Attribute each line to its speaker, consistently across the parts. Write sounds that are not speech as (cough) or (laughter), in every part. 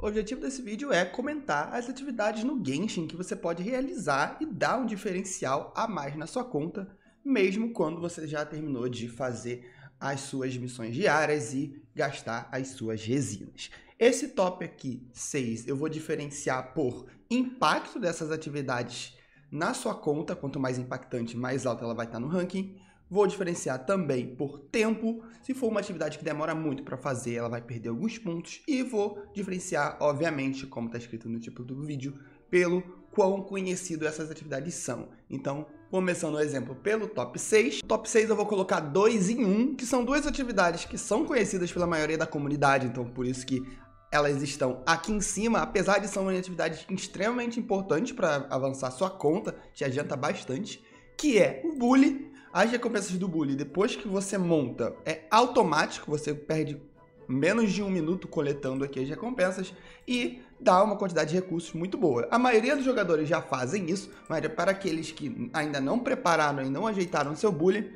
Speaker 1: O objetivo desse vídeo é comentar as atividades no Genshin que você pode realizar e dar um diferencial a mais na sua conta, mesmo quando você já terminou de fazer as suas missões diárias e gastar as suas resinas. Esse top aqui, 6, eu vou diferenciar por impacto dessas atividades na sua conta, quanto mais impactante, mais alta ela vai estar no ranking. Vou diferenciar também por tempo. Se for uma atividade que demora muito para fazer, ela vai perder alguns pontos. E vou diferenciar, obviamente, como está escrito no título do vídeo, pelo quão conhecido essas atividades são. Então, começando o exemplo pelo top 6. Top 6 eu vou colocar dois em um, que são duas atividades que são conhecidas pela maioria da comunidade, então por isso que elas estão aqui em cima, apesar de ser uma atividade extremamente importante para avançar sua conta, te adianta bastante, que é o bully. As recompensas do bully, depois que você monta, é automático, você perde menos de um minuto coletando aqui as recompensas e dá uma quantidade de recursos muito boa. A maioria dos jogadores já fazem isso, mas é para aqueles que ainda não prepararam e não ajeitaram seu bully,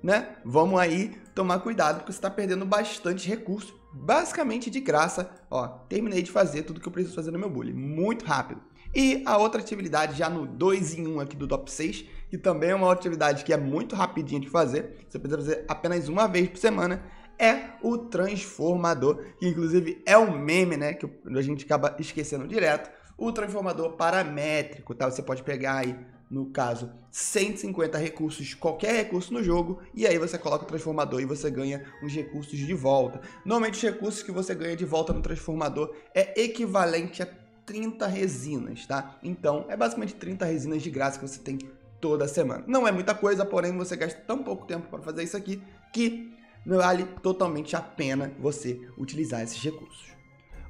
Speaker 1: né? Vamos aí tomar cuidado porque você está perdendo bastante recurso basicamente de graça, ó, terminei de fazer tudo que eu preciso fazer no meu bully, muito rápido. E a outra atividade já no 2 em 1 aqui do top 6, que também é uma atividade que é muito rapidinha de fazer, você precisa fazer apenas uma vez por semana, é o transformador, que inclusive é um meme, né, que a gente acaba esquecendo direto, o transformador paramétrico, tá? Você pode pegar aí no caso, 150 recursos, qualquer recurso no jogo, e aí você coloca o transformador e você ganha uns recursos de volta. Normalmente os recursos que você ganha de volta no transformador é equivalente a 30 resinas, tá? Então, é basicamente 30 resinas de graça que você tem toda semana. Não é muita coisa, porém você gasta tão pouco tempo para fazer isso aqui que vale totalmente a pena você utilizar esses recursos.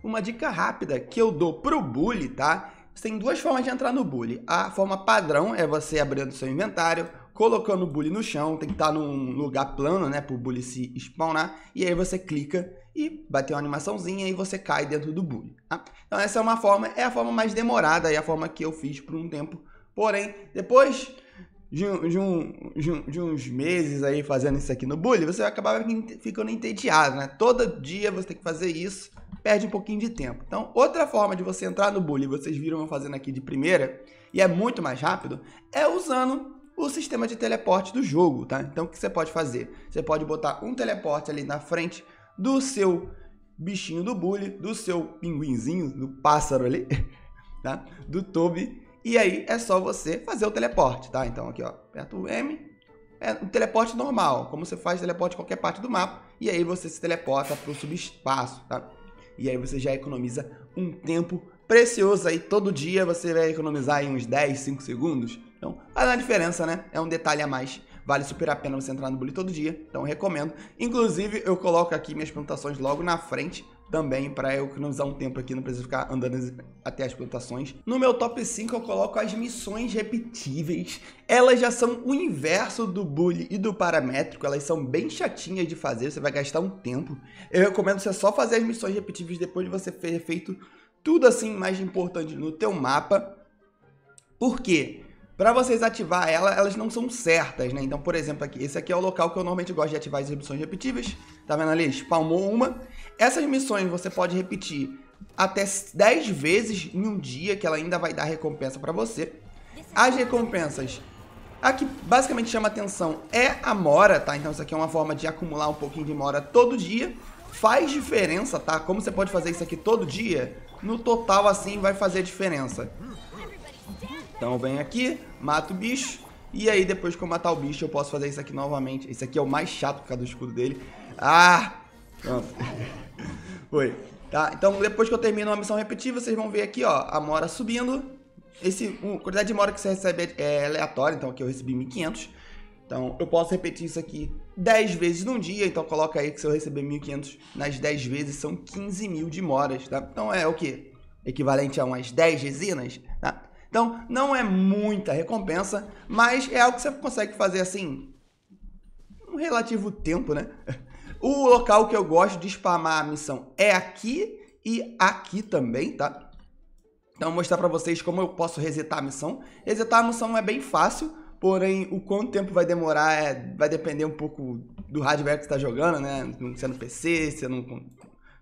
Speaker 1: Uma dica rápida que eu dou pro Bully, tá? Tem duas formas de entrar no bully. A forma padrão é você abrindo seu inventário, colocando o bully no chão, tem que estar num lugar plano, né, para o bully se spawnar, e aí você clica e vai ter uma animaçãozinha e você cai dentro do bully. Tá? Então essa é uma forma, é a forma mais demorada, é a forma que eu fiz por um tempo. Porém, depois de, de, um, de, um, de, uns meses aí fazendo isso aqui no bully, você acabar ficando entediado, né? Todo dia você tem que fazer isso perde um pouquinho de tempo. Então, outra forma de você entrar no bully, vocês viram eu fazendo aqui de primeira, e é muito mais rápido, é usando o sistema de teleporte do jogo, tá? Então, o que você pode fazer? Você pode botar um teleporte ali na frente do seu bichinho do bully, do seu pinguinzinho, do pássaro ali, (laughs) tá? Do Toby, e aí é só você fazer o teleporte, tá? Então, aqui, ó, aperta o M, é um teleporte normal, como você faz teleporte em qualquer parte do mapa, e aí você se teleporta para o subespaço, tá? E aí você já economiza um tempo precioso aí. Todo dia você vai economizar aí uns 10, 5 segundos. Então, faz uma diferença, né? É um detalhe a mais. Vale super a pena você entrar no Bully todo dia. Então, recomendo. Inclusive, eu coloco aqui minhas plantações logo na frente também para economizar um tempo aqui, não preciso ficar andando até as plantações. No meu top 5 eu coloco as missões repetíveis. Elas já são o inverso do bully e do paramétrico, elas são bem chatinhas de fazer, você vai gastar um tempo. Eu recomendo você só fazer as missões repetíveis depois de você ter feito tudo assim mais importante no teu mapa. Por quê? Para vocês ativar ela, elas não são certas, né? Então, por exemplo, aqui, esse aqui é o local que eu normalmente gosto de ativar as missões repetíveis. Tá vendo ali? Spalmou uma. Essas missões você pode repetir até 10 vezes em um dia, que ela ainda vai dar recompensa para você. As recompensas, a que basicamente chama atenção é a mora, tá? Então isso aqui é uma forma de acumular um pouquinho de mora todo dia. Faz diferença, tá? Como você pode fazer isso aqui todo dia, no total assim vai fazer diferença. Então venho aqui, mato o bicho, e aí depois que eu matar o bicho eu posso fazer isso aqui novamente. Esse aqui é o mais chato por causa do escudo dele. Ah! Pronto. (laughs) Foi. Tá? Então, depois que eu termino uma missão repetitiva, vocês vão ver aqui, ó, a mora subindo. Esse, a quantidade de mora que você recebe é aleatória, então aqui eu recebi 1500. Então, eu posso repetir isso aqui 10 vezes num dia, então coloca aí que se eu receber 1500 nas 10 vezes, são 15 mil de moras, tá? Então, é o quê? Equivalente a umas 10 resinas, tá? Então, não é muita recompensa, mas é algo que você consegue fazer assim, um relativo tempo, né? O local que eu gosto de spamar a missão é aqui e aqui também, tá? Então, vou mostrar para vocês como eu posso resetar a missão. Resetar a missão é bem fácil, porém, o quanto tempo vai demorar é, vai depender um pouco do hardware que você está jogando, né? Se é no PC, se é no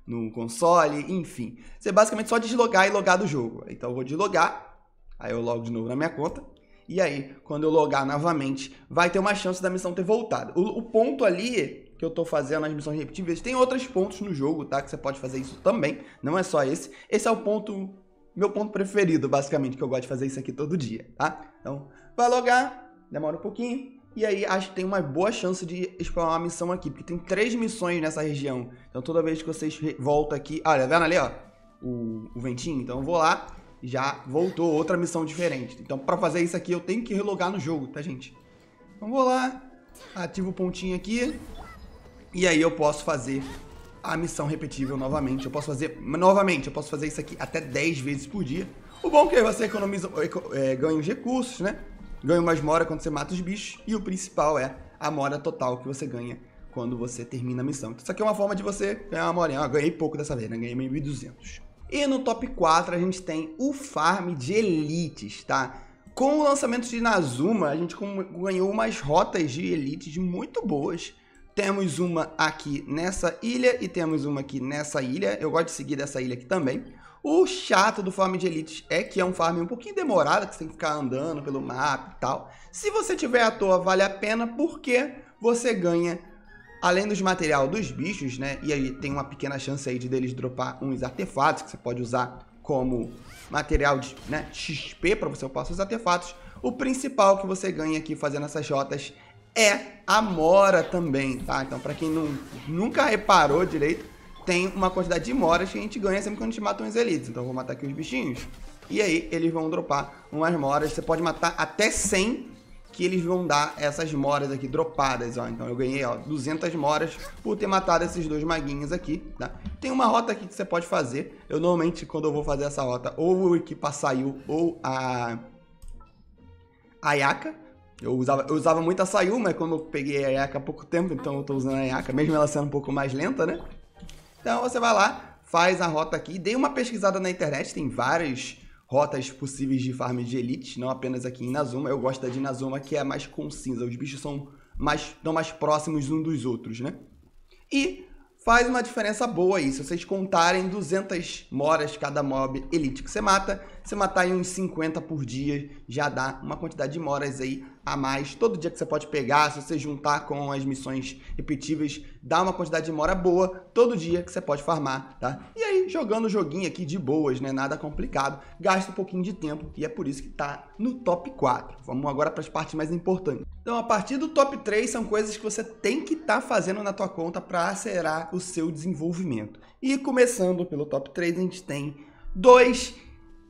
Speaker 1: no console, enfim. Você basicamente só deslogar e logar do jogo. Então eu vou deslogar, aí eu logo de novo na minha conta. E aí, quando eu logar novamente, vai ter uma chance da missão ter voltado. O, o ponto ali que eu tô fazendo as missões repetitivas, tem outros pontos no jogo, tá? Que você pode fazer isso também, não é só esse. Esse é o ponto, meu ponto preferido, basicamente, que eu gosto de fazer isso aqui todo dia, tá? Então, vai logar, demora um pouquinho, e aí acho que tem uma boa chance de explorar uma missão aqui, porque tem três missões nessa região. Então toda vez que vocês voltam aqui... Olha, tá vendo ali, ó? O, o ventinho. Então eu vou lá, já voltou outra missão diferente. Então para fazer isso aqui eu tenho que relogar no jogo, tá gente? Então vou lá, ativo o pontinho aqui, e aí eu posso fazer a missão repetível novamente. Eu posso fazer, novamente, eu posso fazer isso aqui até 10 vezes por dia. O bom é que você economiza, é, ganha os recursos, né? Ganha umas mora quando você mata os bichos. E o principal é a mora total que você ganha quando você termina a missão. Então, isso aqui é uma forma de você ganhar uma morinha. Ah, ganhei pouco dessa vez, né? Ganhei 1.200. E no top 4 a gente tem o farm de elites, tá? Com o lançamento de Nazuma, a gente ganhou umas rotas de elites muito boas. Temos uma aqui nessa ilha e temos uma aqui nessa ilha. Eu gosto de seguir dessa ilha aqui também. O chato do farm de elites é que é um farm um pouquinho demorado, que você tem que ficar andando pelo mapa e tal. Se você tiver à toa, vale a pena, porque você ganha, além dos material dos bichos, né? E aí tem uma pequena chance aí de deles dropar uns artefatos que você pode usar como material de né, XP para você upar seus artefatos. O principal que você ganha aqui fazendo essas rotas é a mora também, tá? Então, para quem não, nunca reparou direito, tem uma quantidade de moras que a gente ganha sempre quando a gente mata uns elites. Então eu vou matar aqui os bichinhos. E aí eles vão dropar umas moras. Você pode matar até 100 que eles vão dar essas moras aqui dropadas, ó. Então eu ganhei, ó, 200 moras por ter matado esses dois maguinhos aqui, tá? Tem uma rota aqui que você pode fazer. Eu normalmente, quando eu vou fazer essa rota, ou vou equipar Sayu ou a... A Yaka. Eu usava, eu usava muito a Sayu, mas como eu peguei a Yaka há pouco tempo, então eu tô usando a Yaka, mesmo ela sendo um pouco mais lenta, né? Então você vai lá, faz a rota aqui, dê uma pesquisada na internet, tem várias rotas possíveis de farm de elite, não apenas aqui em Nazuma. Eu gosto da de Nazuma que é mais concisa, os bichos são mais, estão mais próximos uns dos outros, né? E faz uma diferença boa aí. Se vocês contarem 200 moras cada mob elite que você mata, você matar em uns 50 por dia, já dá uma quantidade de moras aí a mais todo dia que você pode pegar, se você juntar com as missões repetíveis, dá uma quantidade de mora boa todo dia que você pode farmar, tá? E aí, jogando o joguinho aqui de boas, né? Nada complicado, gasta um pouquinho de tempo e é por isso que tá no top 4. Vamos agora para as partes mais importantes. Então, a partir do top 3 são coisas que você tem que estar tá fazendo na tua conta para acelerar o seu desenvolvimento. E começando pelo top 3, a gente tem dois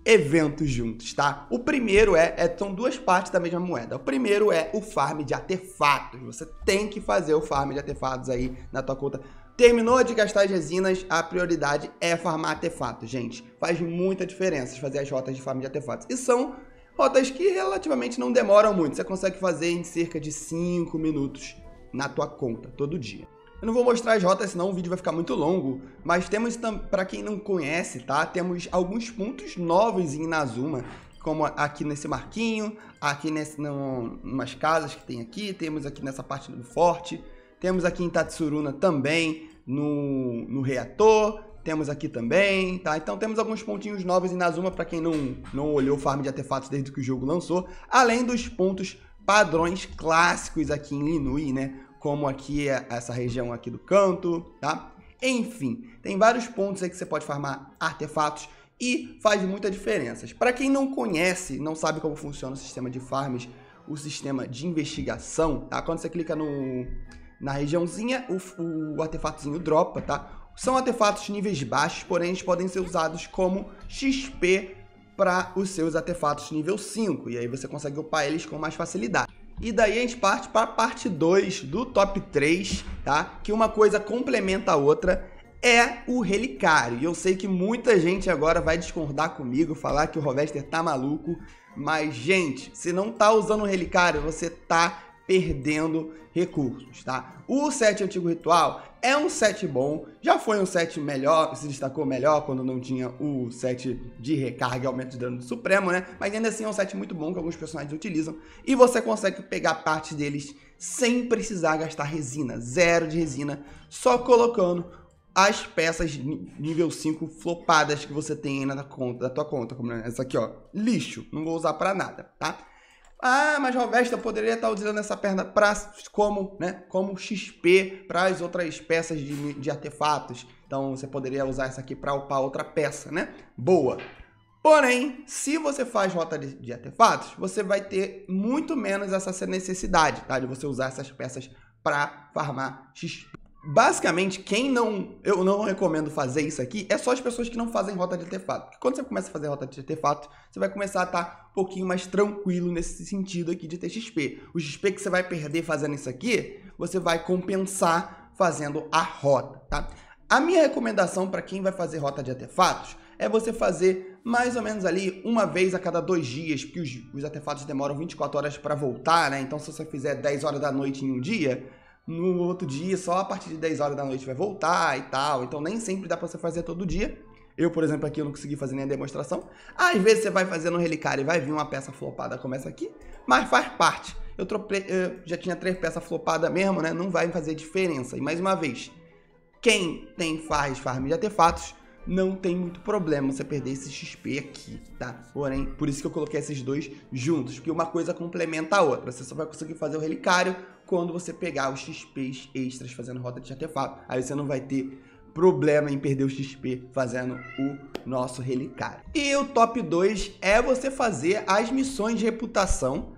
Speaker 1: eventos juntos, tá? O primeiro é, é, são duas partes da mesma moeda. O primeiro é o farm de artefatos. Você tem que fazer o farm de artefatos aí na tua conta. Terminou de gastar as resinas, a prioridade é farmar artefatos, gente. Faz muita diferença fazer as rotas de farm de artefatos. E são rotas que relativamente não demoram muito. Você consegue fazer em cerca de 5 minutos na tua conta, todo dia. Eu não vou mostrar as rotas, senão o vídeo vai ficar muito longo, mas temos, para quem não conhece, tá? Temos alguns pontos novos em Inazuma, como aqui nesse marquinho, aqui nesse, no, umas casas que tem aqui, temos aqui nessa parte do forte, temos aqui em Tatsuruna também, no, no reator, temos aqui também, tá? Então temos alguns pontinhos novos em Inazuma para quem não, não olhou o farm de artefatos desde que o jogo lançou, além dos pontos padrões clássicos aqui em Linui, né? Como aqui é essa região aqui do canto, tá? Enfim, tem vários pontos aí que você pode farmar artefatos e faz muita diferença. Para quem não conhece, não sabe como funciona o sistema de farms, o sistema de investigação, tá? Quando você clica no, na regiãozinha, o, o artefatozinho dropa, tá? São artefatos níveis baixos, porém eles podem ser usados como XP para os seus artefatos nível 5, e aí você consegue upar eles com mais facilidade. E daí a gente parte para a parte 2 do top 3, tá? Que uma coisa complementa a outra é o relicário. E eu sei que muita gente agora vai discordar comigo, falar que o Rovester tá maluco, mas gente, se não tá usando o relicário, você tá perdendo recursos, tá? O set antigo ritual é um set bom, já foi um set melhor, se destacou melhor quando não tinha o set de recarga e aumento de dano Supremo, né? Mas ainda assim é um set muito bom que alguns personagens utilizam e você consegue pegar parte deles sem precisar gastar resina, zero de resina, só colocando as peças nível 5 flopadas que você tem na conta, da tua conta, como essa aqui, ó, lixo, não vou usar para nada, tá? Ah, mas Rovesta poderia estar utilizando essa perna pra, como, né, como XP para as outras peças de, de artefatos. Então você poderia usar essa aqui para upar outra peça, né? Boa. Porém, se você faz rota de, de, artefatos, você vai ter muito menos essa necessidade, tá? De você usar essas peças para farmar XP. Basicamente, quem não. Eu não recomendo fazer isso aqui é só as pessoas que não fazem rota de artefato. Porque quando você começa a fazer rota de artefato, você vai começar a estar tá um pouquinho mais tranquilo nesse sentido aqui de ter XP. O XP que você vai perder fazendo isso aqui, você vai compensar fazendo a rota, tá? A minha recomendação para quem vai fazer rota de artefatos é você fazer mais ou menos ali uma vez a cada dois dias, porque os, os artefatos demoram 24 horas para voltar, né? Então, se você fizer 10 horas da noite em um dia, no outro dia, só a partir de 10 horas da noite vai voltar e tal. Então nem sempre dá pra você fazer todo dia. Eu, por exemplo, aqui eu não consegui fazer nem a demonstração. Às vezes você vai fazer no relicário e vai vir uma peça flopada como essa aqui, mas faz parte. Eu, tropei, eu já tinha três peças flopadas mesmo, né? Não vai fazer diferença. E mais uma vez, quem tem faz farm de artefatos, não tem muito problema você perder esse XP aqui, tá? Porém, por isso que eu coloquei esses dois juntos, porque uma coisa complementa a outra. Você só vai conseguir fazer o relicário quando você pegar os XPs extras fazendo rota de artefato. Aí você não vai ter problema em perder o XP fazendo o nosso relicário. E o top 2 é você fazer as missões de reputação.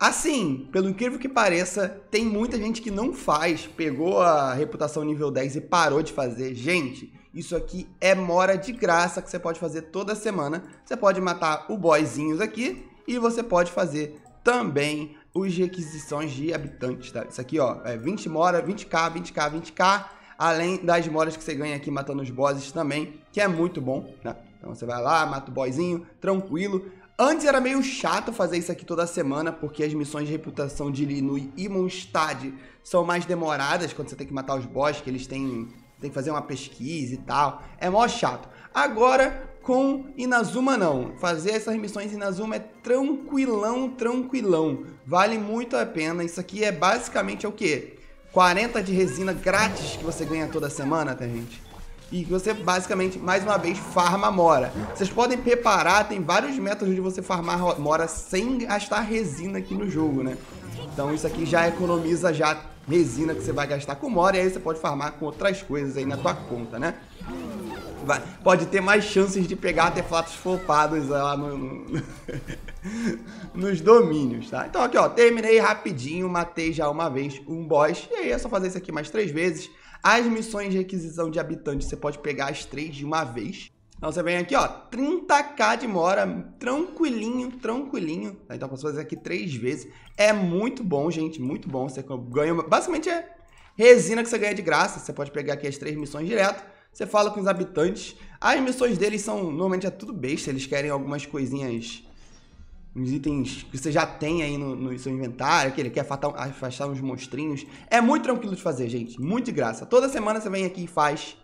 Speaker 1: Assim, pelo incrível que pareça, tem muita gente que não faz, pegou a reputação nível 10 e parou de fazer. Gente, isso aqui é mora de graça que você pode fazer toda semana. Você pode matar o boyzinhos aqui e você pode fazer também os requisições de habitantes, tá? Isso aqui, ó, é 20 mora, 20k, 20k, 20k, além das moras que você ganha aqui matando os bosses também, que é muito bom, né? Então você vai lá, mata o boyzinho, tranquilo. Antes era meio chato fazer isso aqui toda semana, porque as missões de reputação de Linui e Mondstadt são mais demoradas, quando você tem que matar os bosses, que eles têm, tem que fazer uma pesquisa e tal. É mó chato. Agora, com Inazuma não. Fazer essas missões Inazuma é tranquilão, tranquilão. Vale muito a pena. Isso aqui é basicamente é o quê? 40 de resina grátis que você ganha toda semana, tá, gente? E que você basicamente, mais uma vez, farma mora. Vocês podem preparar, tem vários métodos de você farmar mora sem gastar resina aqui no jogo, né? Então isso aqui já economiza já resina que você vai gastar com mora e aí você pode farmar com outras coisas aí na tua conta, né? vai, pode ter mais chances de pegar artefatos flopados lá no, no (laughs) nos domínios, tá? Então aqui, ó, terminei rapidinho, matei já uma vez um boss, e aí é só fazer isso aqui mais três vezes. As missões de requisição de habitantes, você pode pegar as três de uma vez. Então você vem aqui, ó, 30k de mora, tranquilinho, tranquilinho. Tá? Então posso fazer aqui três vezes. É muito bom, gente, muito bom. Você ganha, basicamente é resina que você ganha de graça. Você pode pegar aqui as três missões direto. Você fala com os habitantes. As missões deles são, normalmente é tudo besta, eles querem algumas coisinhas, uns itens que você já tem aí no, no seu inventário, que ele quer afastar, afastar uns monstrinhos. É muito tranquilo de fazer, gente, muito de graça. Toda semana você vem aqui e faz,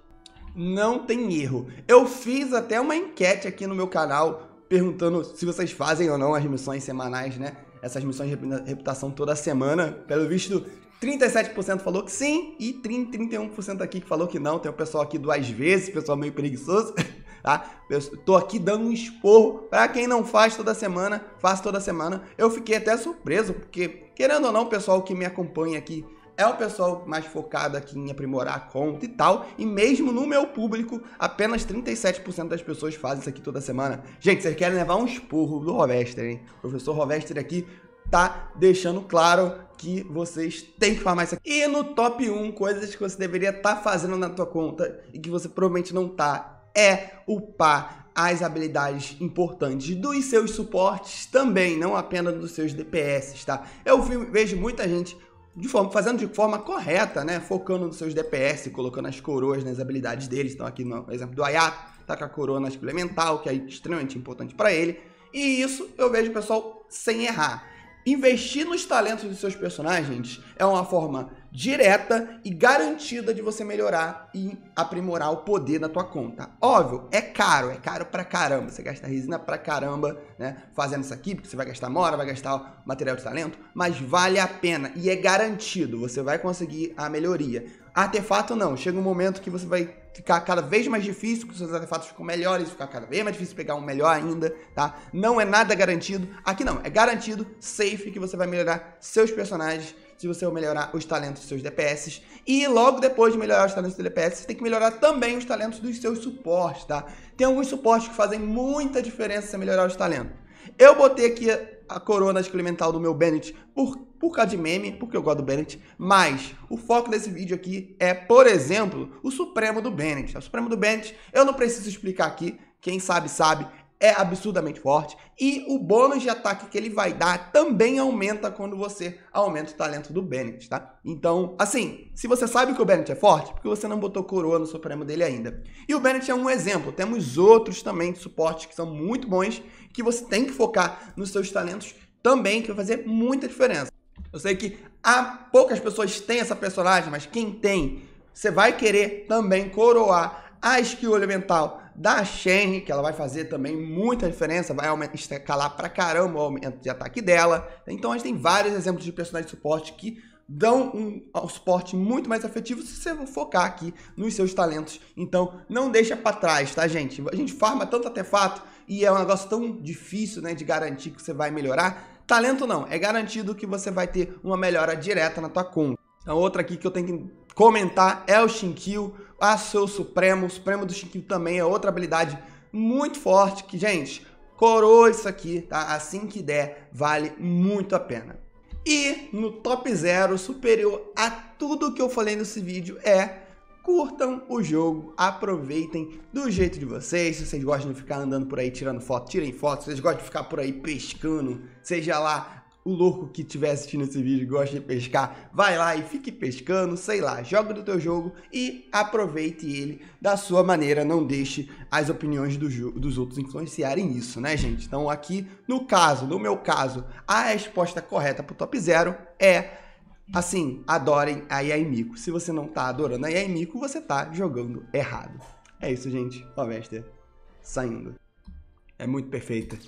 Speaker 1: não tem erro. Eu fiz até uma enquete aqui no meu canal, perguntando se vocês fazem ou não as missões semanais, né? Essas missões de reputação toda semana. Pelo visto, 37% falou que sim e 30, 31% aqui que falou que não. Tem o pessoal aqui duas vezes, pessoal meio preguiçoso, (laughs) tá? Eu tô aqui dando um esporro para quem não faz toda semana, faz toda semana. Eu fiquei até surpreso, porque querendo ou não, o pessoal que me acompanha aqui é o pessoal mais focado aqui em aprimorar a conta e tal. E mesmo no meu público, apenas 37% das pessoas fazem isso aqui toda semana. Gente, vocês querem levar um esporro do Rovester, hein? O professor Rovester aqui tá deixando claro que vocês têm que farmar isso aqui. E no top 1, coisas que você deveria estar tá fazendo na tua conta e que você provavelmente não tá, é upar as habilidades importantes dos seus suportes também, não apenas dos seus DPS, tá? Eu vejo muita gente de forma, fazendo de forma correta, né? Focando nos seus DPS, colocando as coroas nas habilidades deles. Então aqui no exemplo do Ayato, tá com a coroa na elemental, que é extremamente importante para ele. E isso eu vejo o pessoal sem errar. Investir nos talentos dos seus personagens é uma forma direta e garantida de você melhorar e aprimorar o poder da tua conta. Óbvio, é caro, é caro pra caramba. Você gasta resina pra caramba, né? Fazendo isso aqui, porque você vai gastar mora, vai gastar material de talento, mas vale a pena e é garantido. Você vai conseguir a melhoria. Artefato não, chega um momento que você vai ficar cada vez mais difícil, que os seus artefatos ficam melhores, ficar cada vez mais difícil pegar um melhor ainda, tá? Não é nada garantido. Aqui não, é garantido, safe, que você vai melhorar seus personagens se você melhorar os talentos dos seus DPS. E logo depois de melhorar os talentos dos DPS, você tem que melhorar também os talentos dos seus suportes, tá? Tem alguns suportes que fazem muita diferença se melhorar os talentos. Eu botei aqui a corona experimental do meu Bennett por, por causa de meme, porque eu gosto do Bennett, mas o foco desse vídeo aqui é, por exemplo, o Supremo do Bennett. O Supremo do Bennett, eu não preciso explicar aqui, quem sabe, sabe, é absurdamente forte. E o bônus de ataque que ele vai dar também aumenta quando você aumenta o talento do Bennett, tá? Então, assim, se você sabe que o Bennett é forte, porque você não botou coroa no Supremo dele ainda. E o Bennett é um exemplo. Temos outros também de suporte que são muito bons, que você tem que focar nos seus talentos também, que vai fazer muita diferença. Eu sei que há poucas pessoas têm essa personagem, mas quem tem, você vai querer também coroar a skill elemental da Shen, que ela vai fazer também muita diferença, vai escalar pra caramba o aumento de ataque dela. Então a gente tem vários exemplos de personagens de suporte que dão um, um suporte muito mais efetivo se você focar aqui nos seus talentos. Então não deixa para trás, tá gente? A gente farma tanto artefato e é um negócio tão difícil né, de garantir que você vai melhorar. Talento não, é garantido que você vai ter uma melhora direta na tua conta. Então outra aqui que eu tenho que comentar é o Shinkyu, a seu Supremo. O Supremo do Shinkyu também é outra habilidade muito forte que, gente, coroa isso aqui, tá? Assim que der, vale muito a pena. E no top 0, superior a tudo que eu falei nesse vídeo, é curtam o jogo, aproveitem do jeito de vocês. Se vocês gostam de ficar andando por aí tirando foto, tirem foto. Se vocês gostam de ficar por aí pescando, seja lá o louco que estiver assistindo esse vídeo e gosta de pescar, vai lá e fique pescando, sei lá, joga do teu jogo e aproveite ele da sua maneira, não deixe as opiniões do dos outros influenciarem isso, né, gente? Então aqui, no caso, no meu caso, a resposta correta pro top 0 é assim, adorem a Yaimiko. Se você não tá adorando a Yaimiko, você tá jogando errado. É isso, gente. Vester, saindo. É muito perfeita.